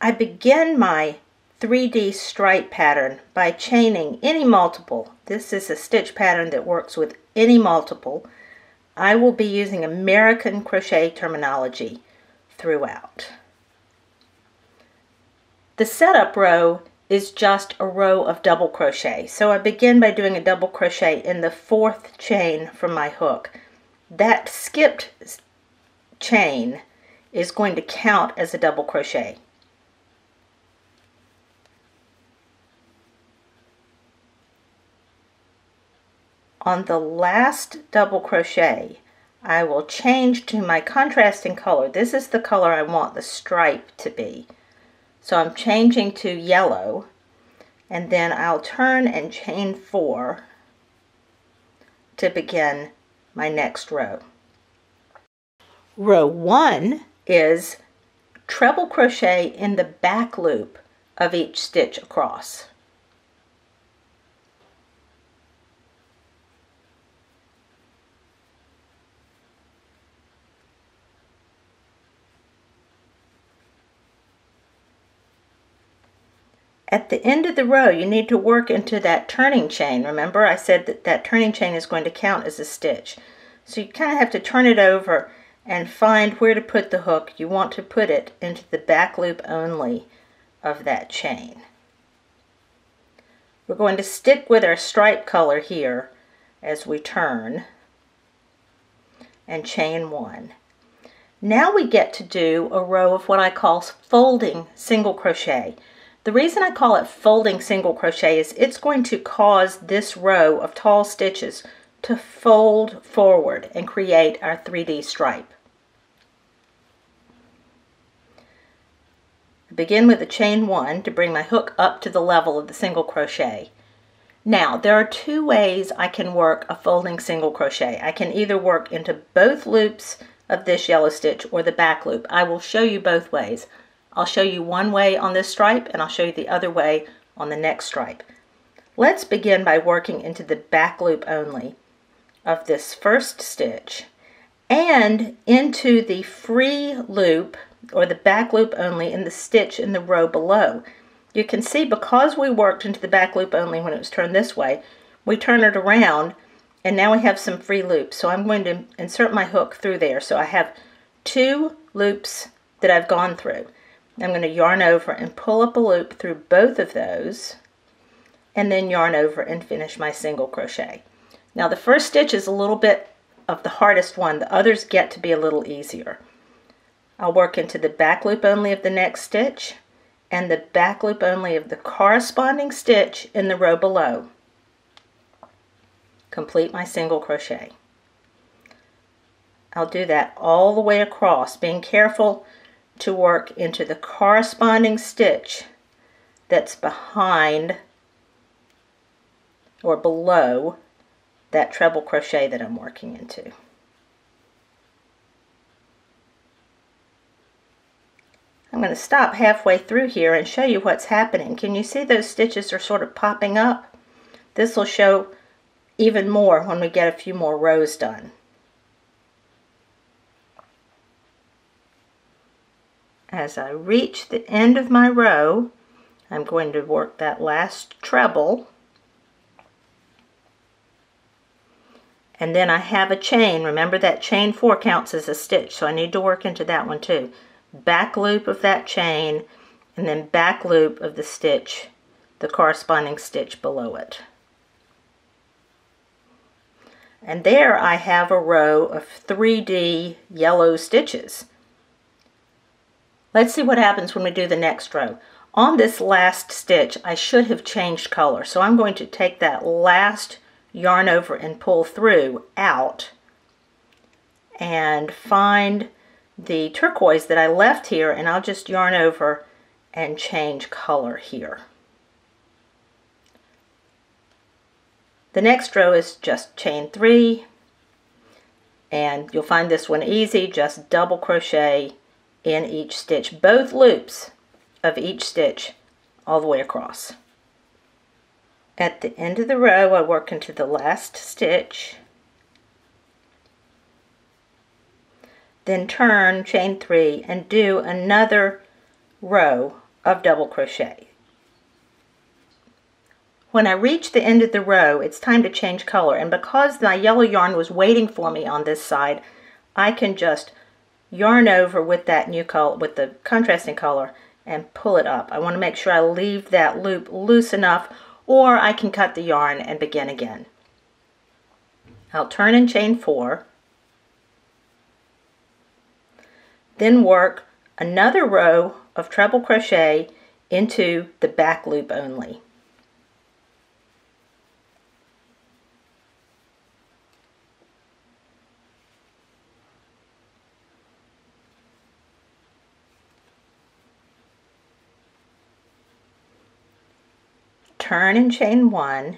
I begin my 3D stripe pattern by chaining any multiple. This is a stitch pattern that works with any multiple. I will be using American crochet terminology throughout. The setup row is just a row of double crochet. So I begin by doing a double crochet in the fourth chain from my hook. That skipped chain is going to count as a double crochet. On the last double crochet, I will change to my contrasting color. This is the color I want the stripe to be. So I'm changing to yellow and then I'll turn and chain four to begin my next row. Row one is treble crochet in the back loop of each stitch across. At the end of the row, you need to work into that turning chain. Remember, I said that that turning chain is going to count as a stitch. So you kind of have to turn it over and find where to put the hook. You want to put it into the back loop only of that chain. We're going to stick with our stripe color here as we turn and chain one. Now we get to do a row of what I call folding single crochet. The reason I call it folding single crochet is it's going to cause this row of tall stitches to fold forward and create our 3D stripe. Begin with a chain one to bring my hook up to the level of the single crochet. Now, there are two ways I can work a folding single crochet. I can either work into both loops of this yellow stitch or the back loop. I will show you both ways. I'll show you one way on this stripe and I'll show you the other way on the next stripe. Let's begin by working into the back loop only of this first stitch and into the free loop or the back loop only in the stitch in the row below. You can see because we worked into the back loop only when it was turned this way, we turn it around and now we have some free loops. So I'm going to insert my hook through there. So I have two loops that I've gone through. I'm going to yarn over and pull up a loop through both of those and then yarn over and finish my single crochet. Now the first stitch is a little bit of the hardest one. The others get to be a little easier. I'll work into the back loop only of the next stitch and the back loop only of the corresponding stitch in the row below. Complete my single crochet. I'll do that all the way across, being careful to work into the corresponding stitch that's behind or below that treble crochet that I'm working into. I'm going to stop halfway through here and show you what's happening. Can you see those stitches are sort of popping up? This will show even more when we get a few more rows done. As I reach the end of my row, I'm going to work that last treble. And then I have a chain. Remember that chain four counts as a stitch, so I need to work into that one too. Back loop of that chain, and then back loop of the stitch, the corresponding stitch below it. And there I have a row of 3D yellow stitches. Let's see what happens when we do the next row. On this last stitch, I should have changed color. So I'm going to take that last yarn over and pull through out and find the turquoise that I left here and I'll just yarn over and change color here. The next row is just chain three and you'll find this one easy, just double crochet in each stitch, both loops of each stitch all the way across. At the end of the row, I work into the last stitch, then turn, chain three, and do another row of double crochet. When I reach the end of the row, it's time to change color. And because my yellow yarn was waiting for me on this side, I can just yarn over with that new color, with the contrasting color, and pull it up. I want to make sure I leave that loop loose enough, or I can cut the yarn and begin again. I'll turn and chain four, then work another row of treble crochet into the back loop only. Turn and chain one.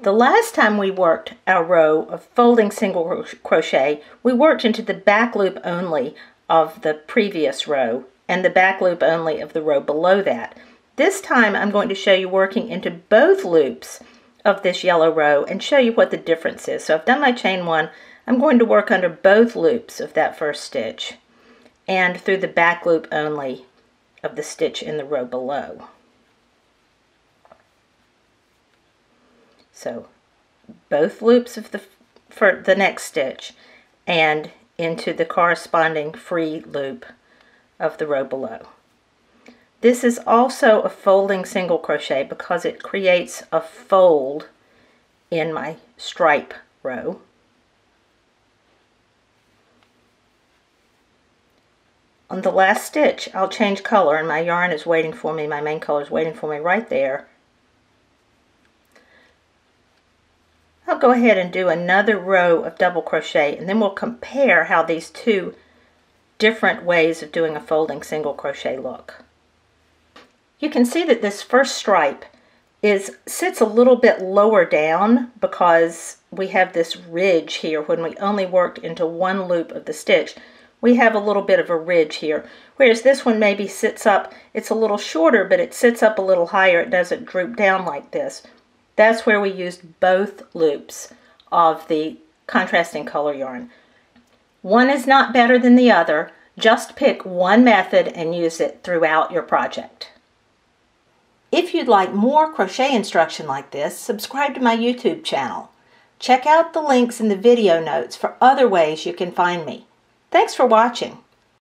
The last time we worked our row of folding single crochet, we worked into the back loop only of the previous row and the back loop only of the row below that. This time I'm going to show you working into both loops of this yellow row and show you what the difference is. So I've done my chain one, I'm going to work under both loops of that first stitch and through the back loop only of the stitch in the row below. So both loops of the for the next stitch and into the corresponding free loop of the row below. This is also a folding single crochet because it creates a fold in my stripe row. On the last stitch, I'll change color and my yarn is waiting for me, my main color is waiting for me right there. I'll go ahead and do another row of double crochet and then we'll compare how these two different ways of doing a folding single crochet look. You can see that this first stripe is sits a little bit lower down because we have this ridge here. When we only worked into one loop of the stitch we have a little bit of a ridge here. Whereas this one maybe sits up it's a little shorter but it sits up a little higher. It doesn't droop down like this that's where we used both loops of the contrasting color yarn. One is not better than the other. Just pick one method and use it throughout your project. If you'd like more crochet instruction like this, subscribe to my YouTube channel. Check out the links in the video notes for other ways you can find me. Thanks for watching.